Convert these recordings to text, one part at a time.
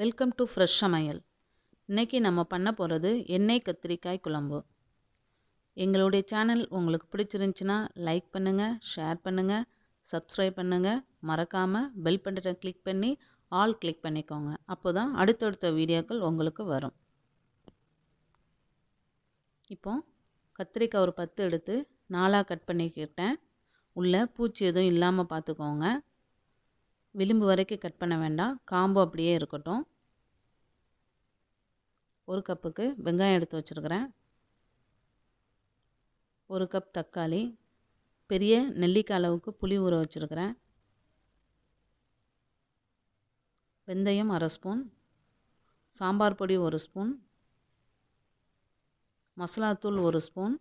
Welcome to fresh சமையல். இன்றைக்கி நம்ம பண்ண போகிறது எண்ணெய் கத்திரிக்காய் குழம்பு. எங்களுடைய சேனல் உங்களுக்கு பிடிச்சிருந்துச்சின்னா லைக் பண்ணுங்கள் ஷேர் பண்ணுங்கள் சப்ஸ்கிரைப் பண்ணுங்கள் மறக்காமல் பெல் பட்டனை கிளிக் பண்ணி ஆல் கிளிக் பண்ணிக்கோங்க. அப்போ தான் அடுத்தடுத்த வீடியோக்கள் உங்களுக்கு வரும். இப்போ கத்திரிக்காய் ஒரு பத்து எடுத்து நாலாக கட் பண்ணிக்கிட்டேன். உள்ளே பூச்சி எதுவும் இல்லாமல் பார்த்துக்கோங்க. விளிம்பு வரைக்கும் கட் பண்ண வேண்டாம். காம்பு அப்படியே இருக்கட்டும். ஒரு கப்புக்கு வெங்காயம் எடுத்து வச்சுருக்கிறேன். ஒரு கப் தக்காளி பெரிய நெல்லிக்காய் அளவுக்கு புளி ஊற வச்சுருக்கிறேன். வெந்தயம் அரை ஸ்பூன் சாம்பார் பொடி ஒரு ஸ்பூன் மசாலாத்தூள் ஒரு ஸ்பூன்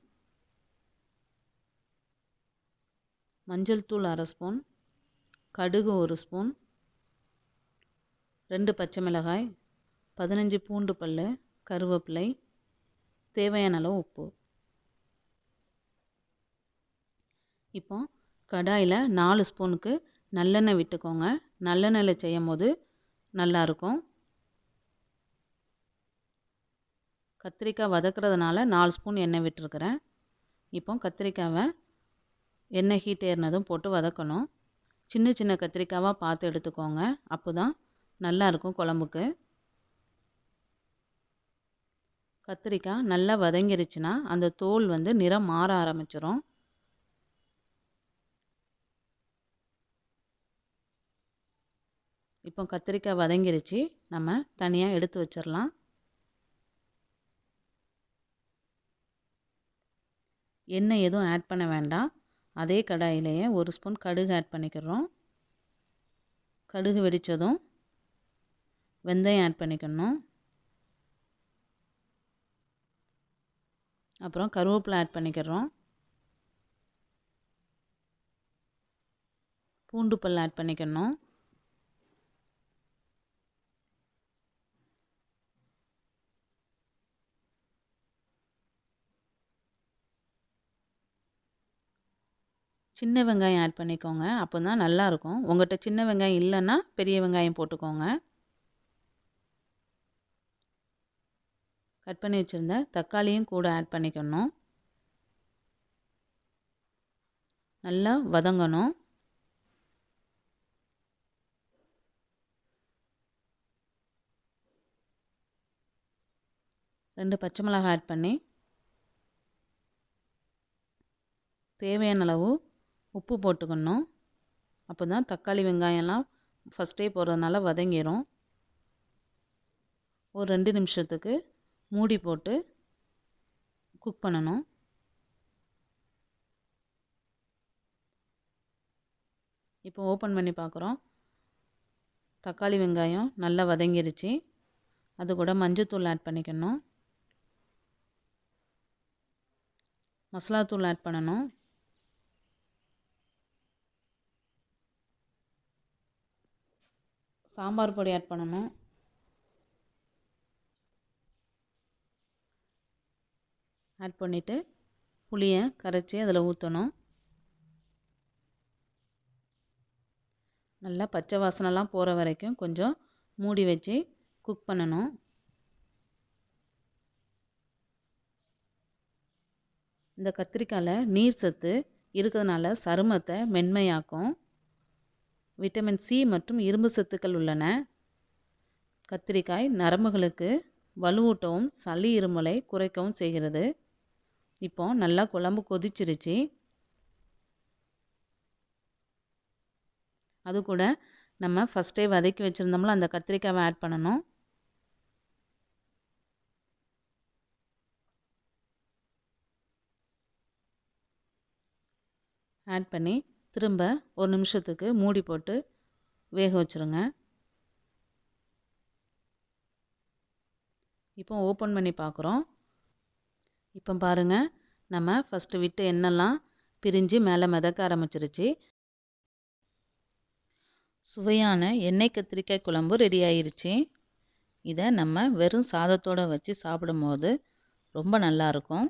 மஞ்சள் தூள் அரை ஸ்பூன் கடுகு ஒரு ஸ்பூன் ரெண்டு பச்சை மிளகாய் பதினஞ்சு பூண்டு பல் கருவேப்பிலை தேவையான அளவு உப்பு. இப்போ கடாயில் நாலு ஸ்பூனுக்கு நல்லெண்ணெய் விட்டுக்கோங்க. நல்லெண்ணெயில் செய்யும் போது நல்லாயிருக்கும் கத்திரிக்காய் வதக்கிறதுனால நாலு ஸ்பூன் எண்ணெய் விட்டுருக்குறேன். இப்போ கத்திரிக்காவை எண்ணெய் ஹீட் ஏறினதும் போட்டு வதக்கணும். சின்ன சின்ன கத்திரிக்காவாக பார்த்து எடுத்துக்கோங்க. அப்போ தான் நல்லாயிருக்கும் குழம்புக்கு. கத்திரிக்காய் நல்லா வதங்கிருச்சுன்னா அந்த தோல் வந்து நிறம் மாற ஆரம்பிச்சிடும் இப்போ கத்திரிக்காய் வதங்கிருச்சு. நம்ம தனியாக எடுத்து வச்சிடலாம் எண்ணெய் எதுவும் ஆட் பண்ண வேண்டாம். அதே கடாயிலேயே ஒரு ஸ்பூன் கடுகு ஆட் பண்ணிக்கிறோம். கடுகு வெடித்ததும் வெந்தயம் ஆட் பண்ணிக்கணும். அப்புறம் கருவேப்பிலை ஆட் பண்ணிக்கிறோம். பூண்டு பல் ஆட் பண்ணிக்கணும். சின்ன வெங்காயம் ஆட் பண்ணிக்கோங்க. அப்போ தான் நல்லாயிருக்கும். உங்கள்கிட்ட சின்ன வெங்காயம் இல்லைன்னா பெரிய வெங்காயம் போட்டுக்கோங்க. கட் பண்ணி வச்சுருந்த தக்காளியும் கூட ஆட் பண்ணிக்கணும். நல்லா வதங்கணும். ரெண்டு பச்சை மிளகாய் ஆட் பண்ணி தேவையான அளவு உப்பு போட்டுக்கணும். அப்போ தான் தக்காளி வெங்காயம்லாம் ஃபஸ்ட்டே போடுறதுனால வதங்கிடும் ஒரு ரெண்டு நிமிஷத்துக்கு மூடி போட்டு குக் பண்ணணும். இப்போ ஓப்பன் பண்ணி பார்க்குறோம் தக்காளி வெங்காயம் நல்லா வதங்கிருச்சு. அது கூட மஞ்சத்தூள் ஆட் பண்ணிக்கணும். மசாலாத்தூள் ஆட் பண்ணணும். சாம்பார் பொடி ஆட் பண்ணணும். ஆட் பண்ணிவிட்டு புளியை கரைச்சி அதில் ஊற்றணும் நல்லா பச்சை வாசனைலாம் போகிற வரைக்கும் கொஞ்சம் மூடி வச்சு குக் பண்ணணும். இந்த கத்திரிக்காயில் நீர் சத்து இருக்கிறதுனால சருமத்தை மென்மையாக்கும். விட்டமின் சி மற்றும் இரும்பு சத்துக்கள் உள்ளன. கத்திரிக்காய் நரம்புகளுக்கு வலுவூட்டவும் சளி இருமலை குறைக்கவும் செய்கிறது. இப்போ நல்லா குழம்பு கொதிச்சிருச்சு. அது கூட நம்ம ஃபஸ்ட்டே வதக்கி வச்சுருந்தோம்ல அந்த கத்திரிக்காவை ஆட் பண்ணணும். ஆட் பண்ணி திரும்ப ஒரு நிமிஷத்துக்கு மூடி போட்டு வேக வச்சுருங்க. இப்போ ஓப்பன் பண்ணி பார்க்குறோம் இப்போ பாருங்கள் நம்ம ஃபஸ்ட்டு விட்டு எண்ணெல்லாம் பிரிஞ்சு மேலே மிதக்க ஆரம்பிச்சிருச்சு. சுவையான எண்ணெய் கத்திரிக்காய் குழம்பு ரெடி ஆயிருச்சு. இதை நம்ம வெறும் சாதத்தோடு வச்சு சாப்பிடும்போது ரொம்ப நல்லாயிருக்கும்